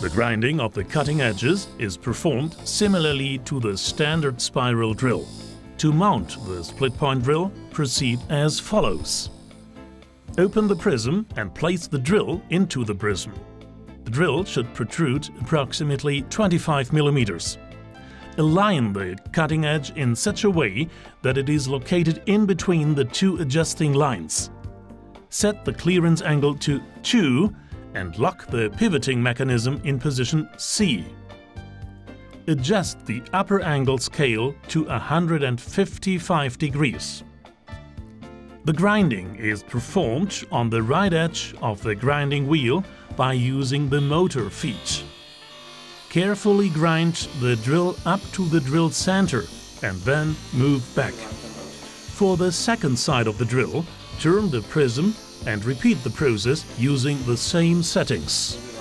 The grinding of the cutting edges is performed similarly to the standard spiral drill. To mount the split point drill, proceed as follows. Open the prism and place the drill into the prism. The drill should protrude approximately 25 millimeters. Align the cutting edge in such a way that it is located in between the two adjusting lines. Set the clearance angle to 2 and lock the pivoting mechanism in position C. Adjust the upper angle scale to 155 degrees. The grinding is performed on the right edge of the grinding wheel by using the motor feet. Carefully grind the drill up to the drill center and then move back. For the second side of the drill, turn the prism and repeat the process using the same settings.